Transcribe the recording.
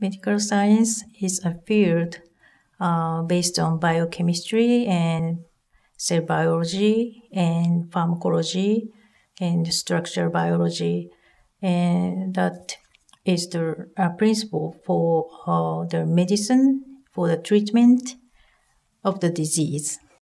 medical science is a field uh, based on biochemistry and cell biology and pharmacology and structural biology. And that is the uh, principle for uh, the medicine for the treatment of the disease.